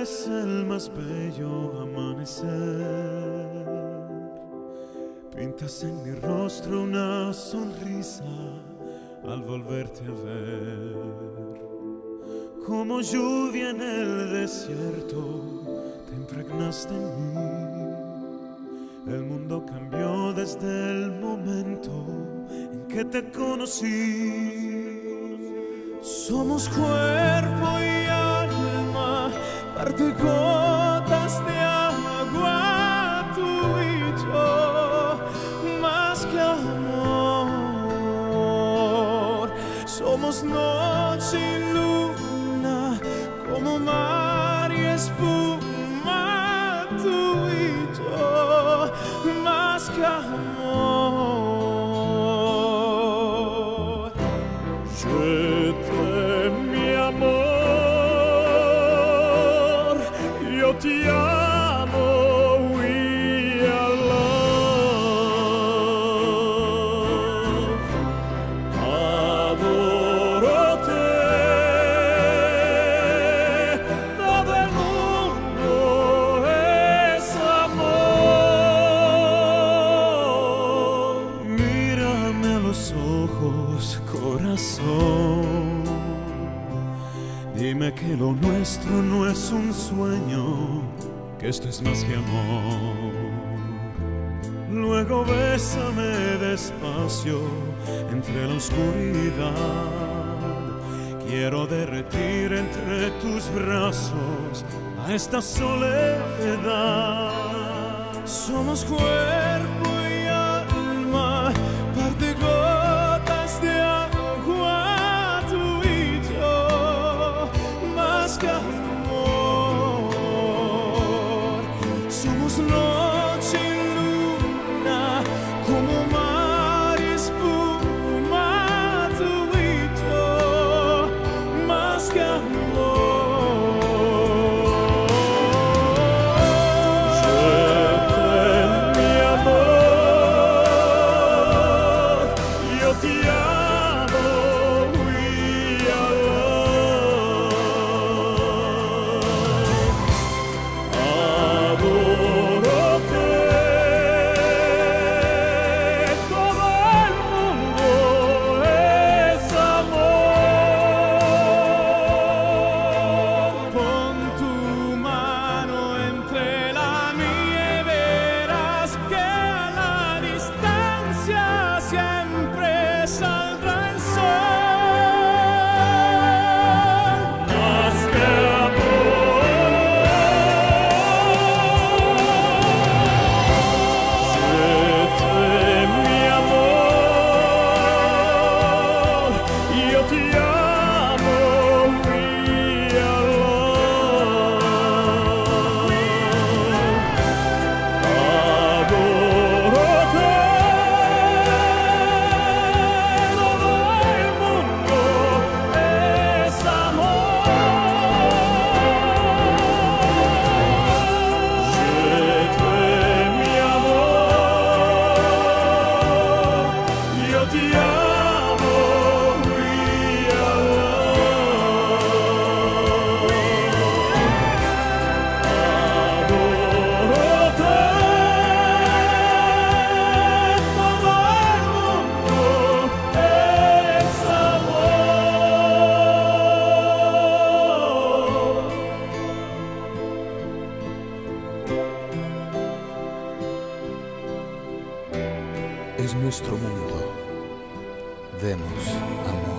el más bello amanecer. Pintas en mi rostro una sonrisa al volverte a ver. Como lluvia en el desierto, te impregnaste en mí. El mundo cambió desde el momento en que te conocí. Somos cuerpo y Artikotās más que amor. Somos noche y luna como mar y espuma. Los ojos, corazón. Dime que lo nuestro no es un sueño, que esto es más que amor. Luego bésame despacio entre la oscuridad. Quiero derretir entre tus brazos a esta soledad. Somos cuerpo que amor. Somos luna, como mar y espuma, tú y más amor. yo te amo, Es nuestro mundo. Demos amor.